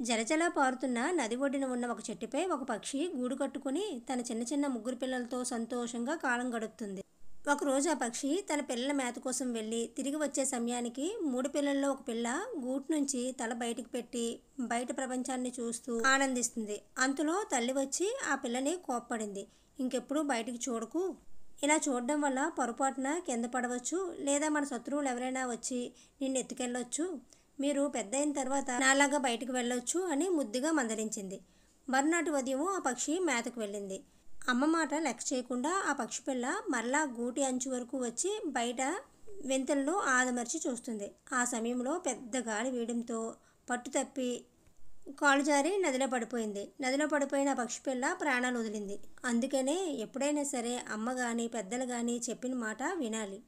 జలజల పారుతున్న నది ఒడ్డున ఉన్న ఒక చెట్టుపై ఒక పక్షి గూడు కట్టుకుని తన చిన్న చిన్న ముగ్గురు పిల్లలతో సంతోషంగా కాలం గడుపుతుంది. ఒకరోజు ఆ పక్షి తన పిల్లల మేత కోసం వెళ్ళి తిరిగి వచ్చే సమయానికి మూడు పిల్లల్లో ఒక పిల్ల గూట్ నుంచి తల బయటికి పెట్టి బయట ప్రపంచాన్ని చూస్తూ ఆనందిస్తుంది. అంతలో తల్లి వచ్చి ఆ పిల్లని కోప్పడింది. ఇంకెప్పుడు బయటికి చూడకు. ఇలా చూడడం వల్ల పొరపాటున కింద పడవచ్చు. లేదా మన శత్రువులు ఎవరైనా వచ్చి నిన్ను ఎత్తుకెళ్ళొచ్చు. మీరు పెద్ద అయిన తర్వాత నాలాగా బయటికి వెళ్ళొచ్చు అని ముద్దుగా మందలించింది. మరునాటి ఉదయం ఆ పక్షి మేతకు వెళ్ళింది. అమ్మ మాట లెక్క చేయకుండా ఆ పక్షి పిల్ల మరలా గూటి అంచు వరకు వచ్చి బయట వెంతల్లో ఆదమర్చి చూస్తుంది. ఆ సమయంలో పెద్ద గాలి వేయడంతో పట్టు తప్పి కాలు జారి నదిలో పడిపోయింది. నదిలో పడిపోయిన పక్షి పిల్ల ప్రాణాలు వదిలింది. అందుకనే ఎప్పుడైనా సరే అమ్మ కానీ పెద్దలు కానీ చెప్పిన మాట వినాలి.